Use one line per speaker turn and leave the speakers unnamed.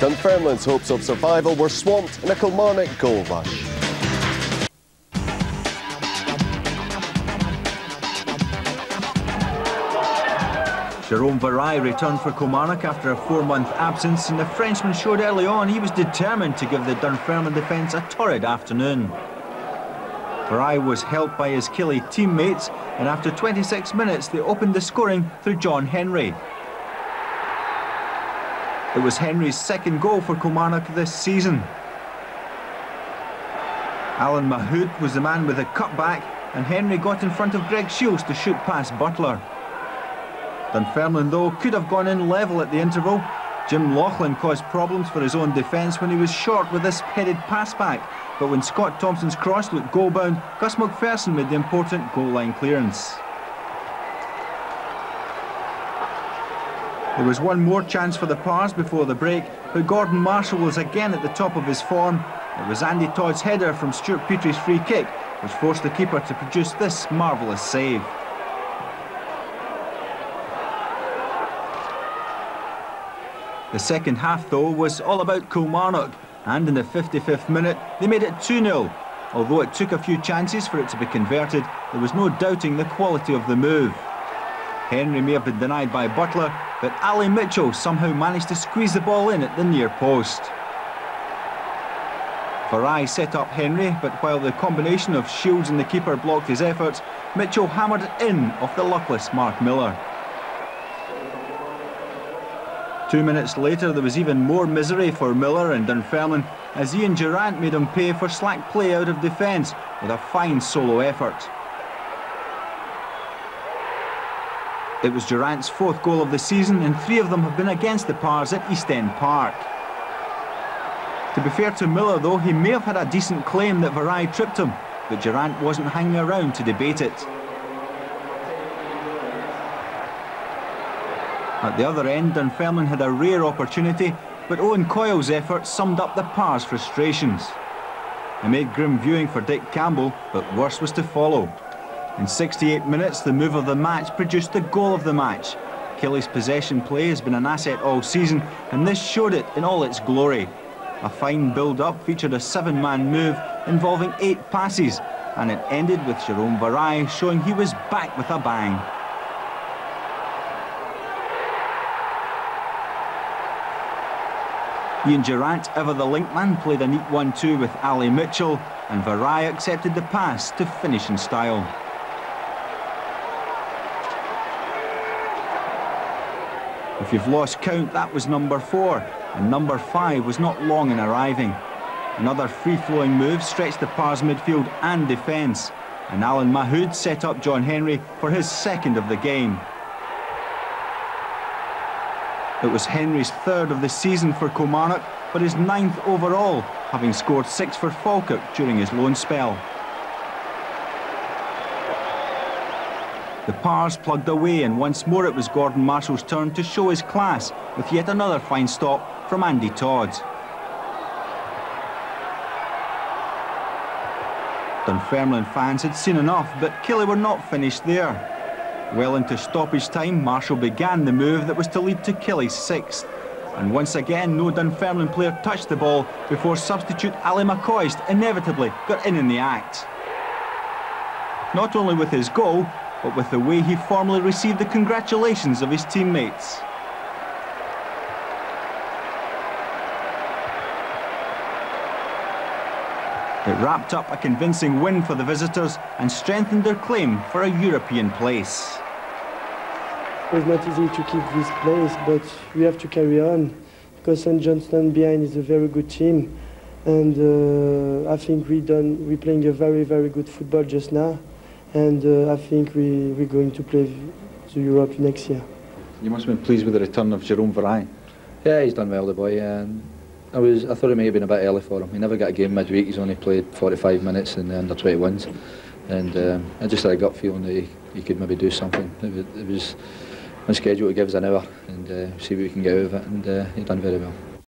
Dunfermline's hopes of survival were swamped in a Kilmarnock goal rush.
Jerome Vareille returned for Kilmarnock after a four-month absence and the Frenchman showed early on he was determined to give the Dunfermline defence a torrid afternoon. Vareille was helped by his Killie teammates and after 26 minutes they opened the scoring through John Henry. It was Henry's second goal for Kilmarnock this season. Alan Mahood was the man with the cutback and Henry got in front of Greg Shields to shoot past Butler. Dunfermline, though, could have gone in level at the interval. Jim Lauchlan caused problems for his own defence when he was short with this headed pass back. But when Scott Thompson's cross looked goal-bound, Gus MacPherson made the important goal-line clearance. There was one more chance for the Pars before the break, but Gordon Marshall was again at the top of his form. It was Andy Todd's header from Stuart Petrie's free kick, which forced the keeper to produce this marvellous save. The second half, though, was all about Kilmarnock, and in the 55th minute, they made it 2-0. Although it took a few chances for it to be converted, there was no doubting the quality of the move. Henry may have been denied by Butler, but Ali Mitchell somehow managed to squeeze the ball in at the near post. Vareille set up Henry, but while the combination of Shields and the keeper blocked his efforts, Mitchell hammered it in off the luckless Mark Miller. Two minutes later, there was even more misery for Miller and Dunfermline as Ian Durrant made him pay for slack play out of defence with a fine solo effort. It was Durrant's fourth goal of the season and three of them have been against the Pars at East End Park. To be fair to Miller though, he may have had a decent claim that Vareille tripped him, but Durant wasn't hanging around to debate it. At the other end, Dunfermline had a rare opportunity, but Owen Coyle's effort summed up the Pars' frustrations. It made grim viewing for Dick Campbell, but worse was to follow. In 68 minutes, the move of the match produced the goal of the match. Killie's possession play has been an asset all season, and this showed it in all its glory. A fine build-up featured a seven-man move involving eight passes, and it ended with Jerome Vareille showing he was back with a bang. Ian Durrant, ever the linkman, played a neat 1-2 with Ali Mitchell, and Vareille accepted the pass to finish in style. If you've lost count, that was number four, and number five was not long in arriving. Another free-flowing move stretched the Pars midfield and defence, and Alan Mahood set up John Henry for his second of the game. It was Henry's third of the season for Kilmarnock, but his ninth overall, having scored six for Falkirk during his loan spell. The Pars plugged away and once more it was Gordon Marshall's turn to show his class with yet another fine stop from Andy Todd. Dunfermline fans had seen enough, but Killie were not finished there. Well into stoppage time, Marshall began the move that was to lead to Killie's sixth. And once again, no Dunfermline player touched the ball before substitute Ally McCoist inevitably got in in the act. Not only with his goal, but with the way he formally received the congratulations of his teammates. It wrapped up a convincing win for the visitors and strengthened their claim for a European place.
It was not easy to keep this place, but we have to carry on because St Johnstone behind is a very good team, and uh, I think we done we're playing a very very good football just now, and uh, I think we we're going to play to Europe next year.
You must have been pleased with the return of Jerome Vareille.
Yeah, he's done well, the boy. And I was I thought it may have been a bit early for him. He never got a game midweek. He's only played 45 minutes in the under 21s, and um, I just had a gut feeling that he, he could maybe do something. It, it was on schedule to give us an hour and uh, see what we can get out of it, and uh, he done very well.